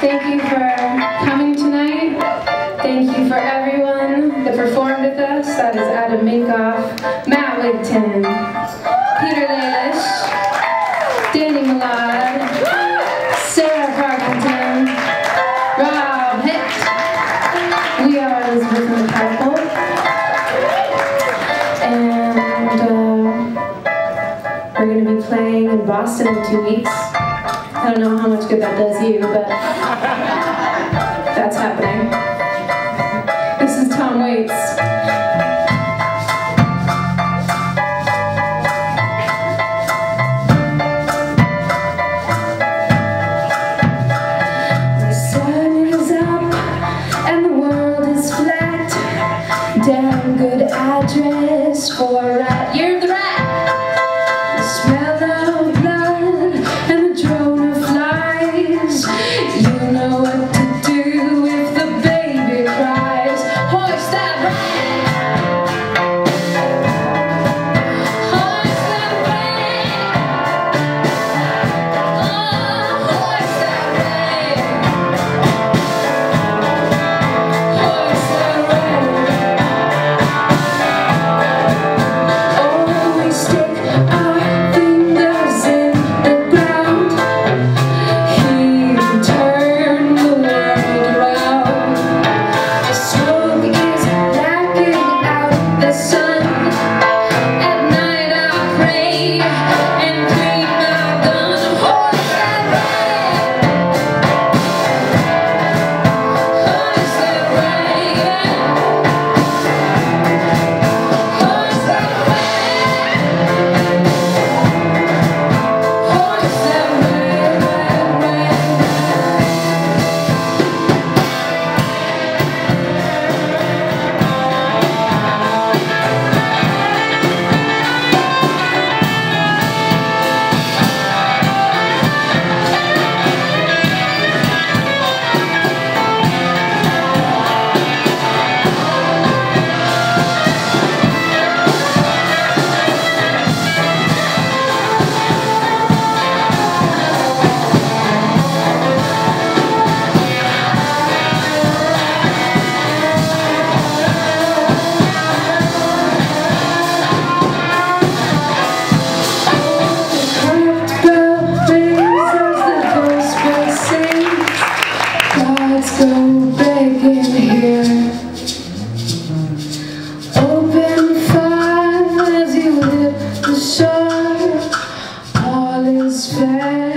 Thank you for coming tonight. Thank you for everyone that performed with us. That is Adam Minkoff, Matt Wigton, Peter Lalish, Danny Molad, Sarah Parkington, Rob Hitt. We are Elizabeth Catapult. And uh, we're going to be playing in Boston in two weeks. I don't know how much good that does you, but that's happening. fast